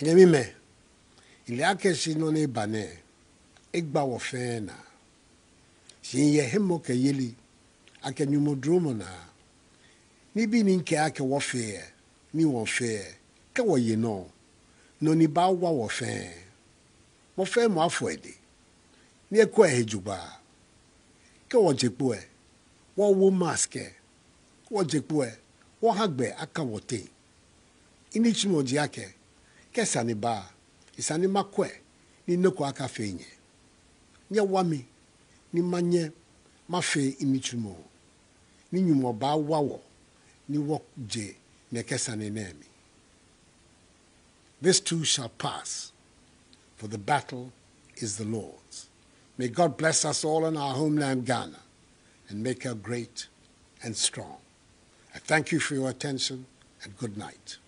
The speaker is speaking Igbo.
anya mime ile aka si nọ n'ịbanye ịgba wọfe na si ihe hemo ka yeli aka nyumodoro m na n'ibi ni nke aka wọfe ya n'iwọfe ya ka wọyi nọ nọ n'ibe agwa wọfe wọfe mụ afọ ịdị na-ekwe ehe jụba ka wọjekpo ya wọwụ maskị wọjekpo ya wọhagbe aka wọte ịnichi aka ke saniba isanima kwe ni neko aka fe nye nye wami ni manye mafe imichumo ni nyumo ba wawo ni wokje ne kesani nemi this too shall pass for the battle is the lord's may god bless us all in our homeland ghana and make her great and strong i thank you for your attention and good night